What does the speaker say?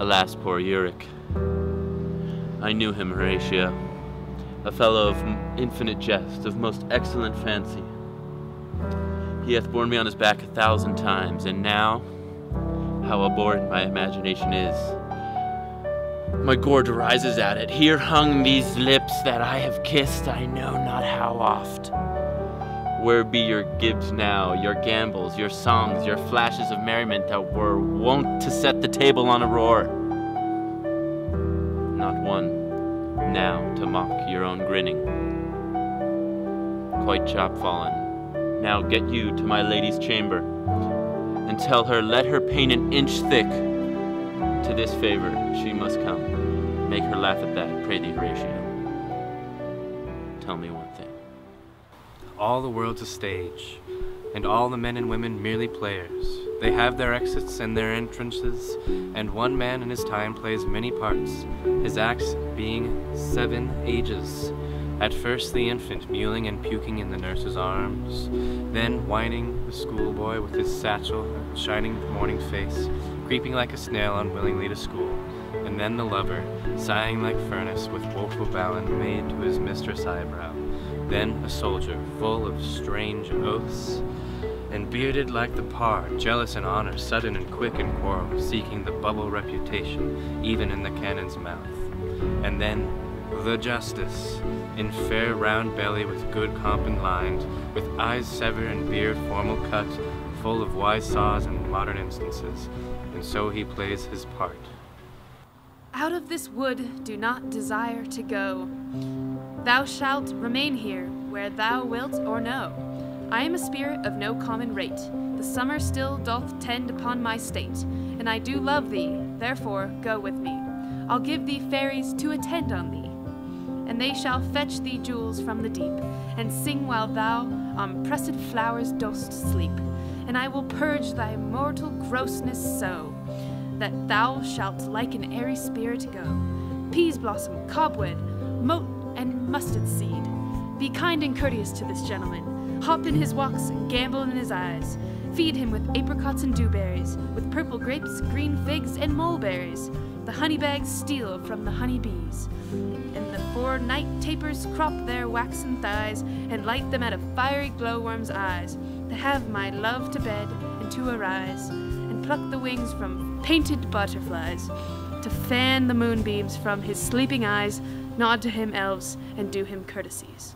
Alas, poor Yorick. I knew him, Horatio, a fellow of infinite jest, of most excellent fancy. He hath borne me on his back a thousand times, and now, how abhorrent my imagination is. My gorge rises at it. Here hung these lips that I have kissed I know not how oft. Where be your gibes now, your gambols, your songs, your flashes of merriment that were wont to set the table on a roar? Not one now to mock your own grinning. Quite chopfallen. Now get you to my lady's chamber, and tell her let her paint an inch thick. To this favor she must come. Make her laugh at that, pray thee, Horatio. Tell me one thing. All the world's a stage, and all the men and women merely players. They have their exits and their entrances, and one man in his time plays many parts, his acts being seven ages. At first the infant mewling and puking in the nurse's arms, then whining the schoolboy with his satchel shining morning face, creeping like a snail unwillingly to school, and then the lover, sighing like furnace with woeful balance made to his mistress' eyebrow then a soldier, full of strange oaths, and bearded like the par, jealous in honor, sudden and quick in quarrel, seeking the bubble reputation, even in the cannon's mouth. And then the justice, in fair round belly with good comp and lined, with eyes severed and beard formal cut, full of wise saws and modern instances, and so he plays his part. Out of this wood do not desire to go. Thou shalt remain here, where thou wilt or no. I am a spirit of no common rate. The summer still doth tend upon my state, and I do love thee, therefore go with me. I'll give thee fairies to attend on thee, and they shall fetch thee jewels from the deep, and sing while thou on pressed flowers dost sleep. And I will purge thy mortal grossness so, that thou shalt like an airy spirit go. Peaseblossom, cobweb, moat and mustard seed. Be kind and courteous to this gentleman. Hop in his walks and gambol in his eyes. Feed him with apricots and dewberries, with purple grapes, green figs, and mulberries. The honey bags steal from the honey bees. And the four night tapers crop their waxen thighs and light them out of fiery glowworms' eyes. To have my love to bed and to arise, and pluck the wings from painted butterflies. To fan the moonbeams from his sleeping eyes, nod to him, elves, and do him courtesies.